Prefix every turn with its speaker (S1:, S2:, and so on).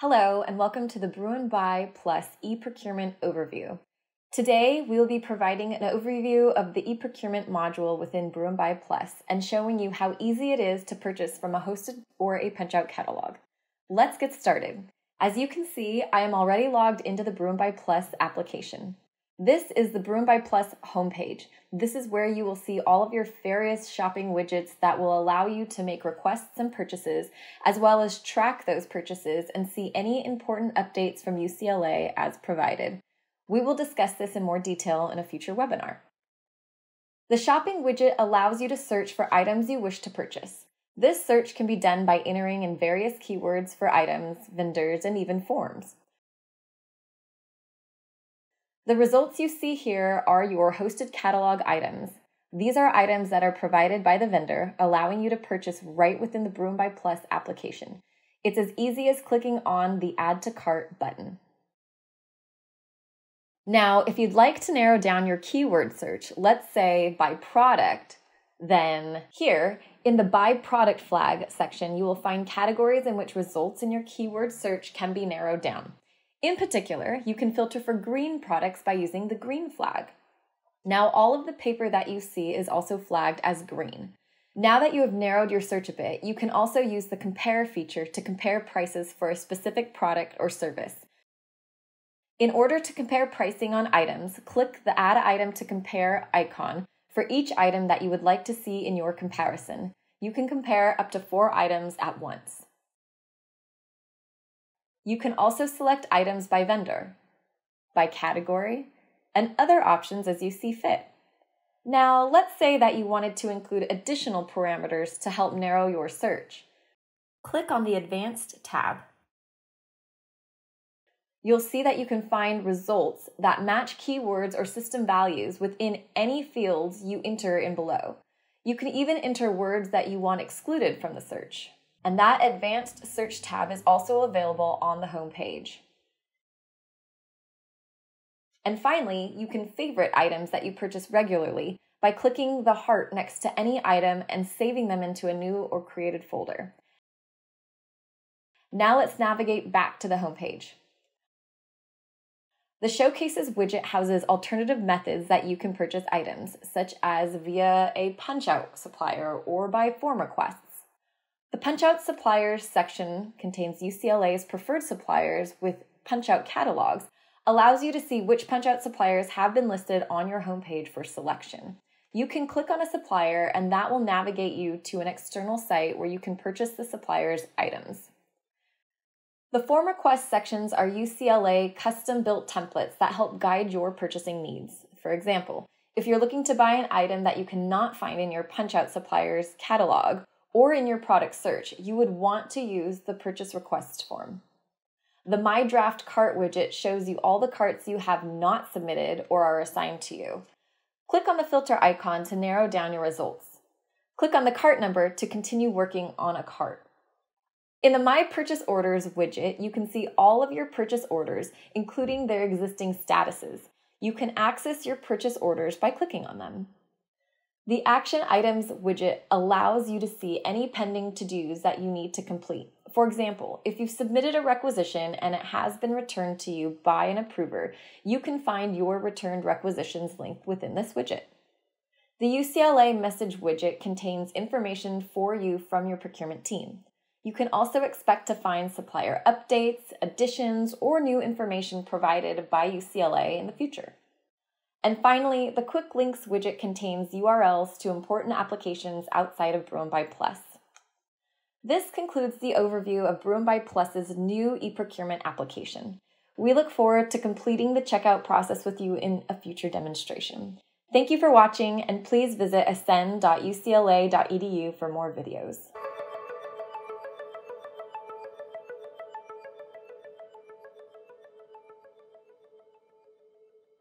S1: Hello, and welcome to the BruinBuy Plus e-procurement overview. Today, we will be providing an overview of the e-procurement module within BruinBuy Plus and showing you how easy it is to purchase from a hosted or a punch-out catalog. Let's get started. As you can see, I am already logged into the BruinBuy Plus application. This is the BruinBuy Plus homepage. This is where you will see all of your various shopping widgets that will allow you to make requests and purchases, as well as track those purchases and see any important updates from UCLA as provided. We will discuss this in more detail in a future webinar. The shopping widget allows you to search for items you wish to purchase. This search can be done by entering in various keywords for items, vendors, and even forms. The results you see here are your hosted catalog items. These are items that are provided by the vendor, allowing you to purchase right within the BruinBuy Plus application. It's as easy as clicking on the Add to Cart button. Now, if you'd like to narrow down your keyword search, let's say by product, then here in the by product flag section, you will find categories in which results in your keyword search can be narrowed down. In particular, you can filter for green products by using the green flag. Now, all of the paper that you see is also flagged as green. Now that you have narrowed your search a bit, you can also use the compare feature to compare prices for a specific product or service. In order to compare pricing on items, click the Add Item to Compare icon for each item that you would like to see in your comparison. You can compare up to four items at once. You can also select items by vendor, by category, and other options as you see fit. Now, let's say that you wanted to include additional parameters to help narrow your search. Click on the Advanced tab. You'll see that you can find results that match keywords or system values within any fields you enter in below. You can even enter words that you want excluded from the search and that advanced search tab is also available on the home page. And finally, you can favorite items that you purchase regularly by clicking the heart next to any item and saving them into a new or created folder. Now let's navigate back to the home page. The Showcases widget houses alternative methods that you can purchase items, such as via a punch-out supplier or by form requests. The Punchout Suppliers section contains UCLA's preferred suppliers with Punchout catalogs, allows you to see which Punchout suppliers have been listed on your homepage for selection. You can click on a supplier and that will navigate you to an external site where you can purchase the supplier's items. The form request sections are UCLA custom built templates that help guide your purchasing needs. For example, if you're looking to buy an item that you cannot find in your Punchout supplier's catalog, or in your product search, you would want to use the purchase request form. The My Draft Cart widget shows you all the carts you have not submitted or are assigned to you. Click on the filter icon to narrow down your results. Click on the cart number to continue working on a cart. In the My Purchase Orders widget, you can see all of your purchase orders, including their existing statuses. You can access your purchase orders by clicking on them. The Action Items widget allows you to see any pending to-dos that you need to complete. For example, if you've submitted a requisition and it has been returned to you by an approver, you can find your returned requisitions link within this widget. The UCLA message widget contains information for you from your procurement team. You can also expect to find supplier updates, additions, or new information provided by UCLA in the future. And finally, the Quick Links widget contains URLs to important applications outside of BruinBuy Plus. This concludes the overview of BruinBuy Plus's new e-procurement application. We look forward to completing the checkout process with you in a future demonstration. Thank you for watching, and please visit ascend.ucla.edu for more videos.